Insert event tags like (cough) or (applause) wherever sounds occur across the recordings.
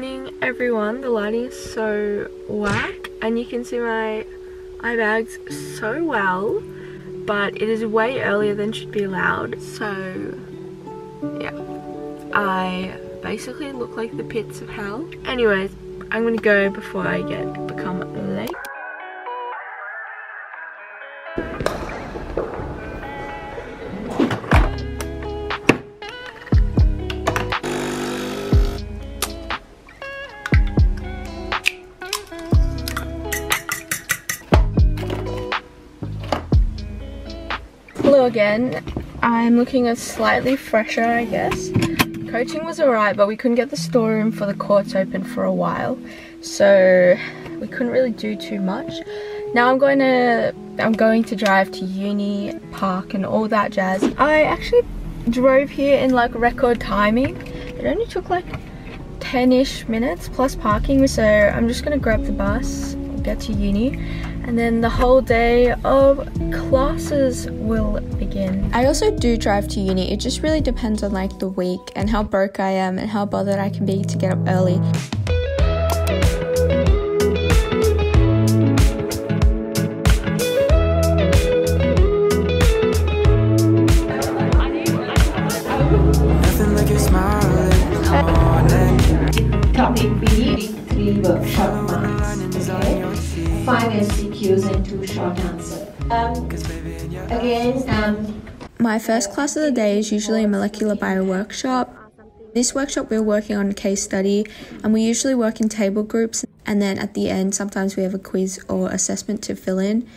morning everyone. The lighting is so whack and you can see my eye bags so well but it is way earlier than should be allowed so yeah I basically look like the pits of hell. Anyways I'm gonna go before I get become Again. I'm looking a slightly fresher, I guess. Coaching was alright, but we couldn't get the storeroom for the courts open for a while, so we couldn't really do too much. Now I'm going to I'm going to drive to uni, park, and all that jazz. I actually drove here in like record timing. It only took like 10-ish minutes plus parking, so I'm just gonna grab the bus, get to uni, and then the whole day of classes will begin. I also do drive to uni. It just really depends on like the week and how broke I am and how bothered I can be to get up early. five SCQs and two short answers. Um, again, um, my first class of the day is usually a molecular bio workshop. This workshop we're working on a case study and we usually work in table groups and then at the end sometimes we have a quiz or assessment to fill in.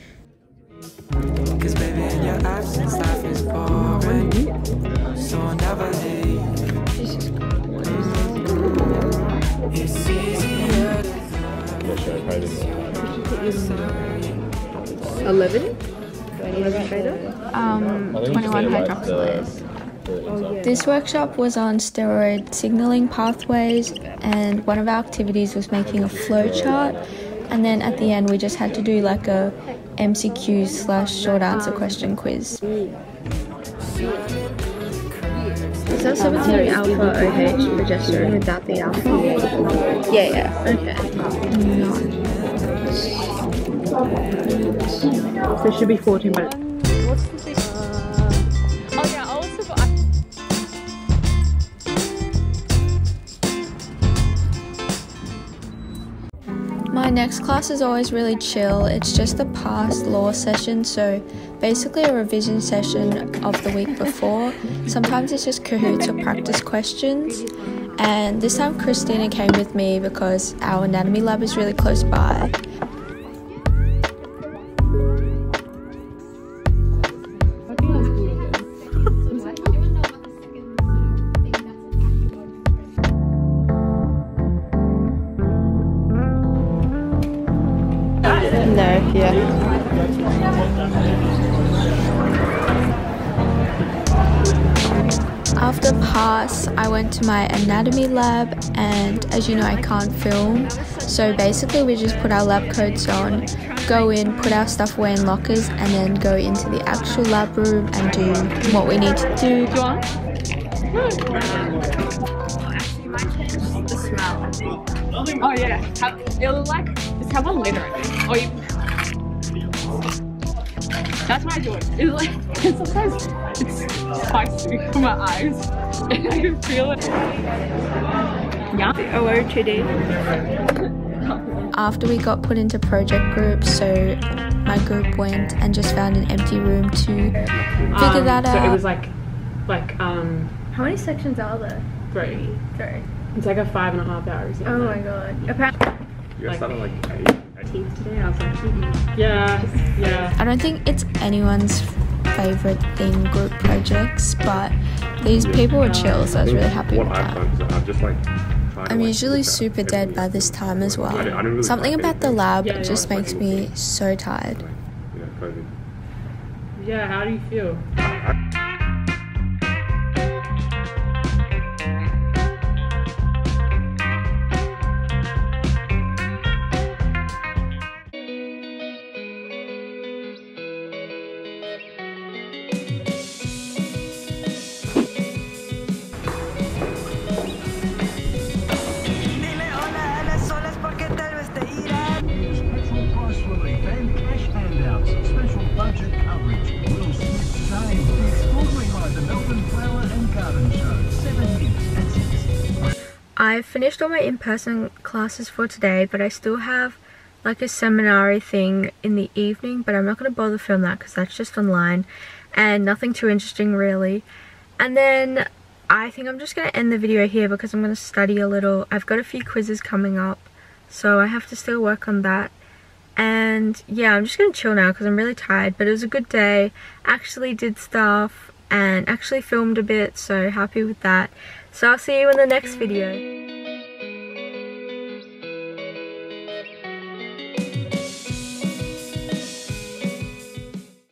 11? Um, 21 hydroxylase. Oh, this workshop was on steroid signaling pathways, and one of our activities was making a flowchart. And then at the end, we just had to do like a MCQ slash short answer um, question quiz. Is that um, something alpha OH progesterone without the alpha? Yeah, yeah. Okay. Mm, so it should be 14, um, but uh, My next class is always really chill. It's just a past law session, so basically a revision session of the week before. Sometimes it's just Kahoots or practice questions. And this time Christina came with me because our anatomy lab is really close by. After pass, I went to my anatomy lab, and as you know, I can't film. So basically, we just put our lab coats on, go in, put our stuff away in lockers, and then go into the actual lab room and do what we need to do. oh yeah, have, it'll like just have a lid on it, or you. That's what I do. It's like and sometimes it's spicy for my eyes, and (laughs) I can feel it. Yeah. Hello, today. After we got put into project groups, so my group went and just found an empty room to figure Um, that out. so it was like, like um, How many sections are there? three. Three. It's like a five and a half hours. Oh my god. Apparently. You Like- started like eight. Teeth today. I was like, mm-mm. yeah, yeah. I don't think it's anyone's favorite thing group projects, but these people were chill, so I was really happy with I've that. done is I've just like. tried to, I'm usually super dead by this time as I didn't- I didn't well. Something about the lab Yeah, yeah. just makes me so tired. Like, you know, COVID. Yeah. How do you feel? I've finished all my in-person classes for today, but I still have like a seminar thing in the evening, but I'm not going to bother film that because that's just online and nothing too interesting really. And then I think I'm just going to end the video here because I'm going to study a little. I've got a few quizzes coming up, so I have to still work on that. And yeah, I'm just going to chill now because I'm really tired, but it was a good day. Actually did stuff and actually filmed a bit, so happy with that. So I'll see you in the next video.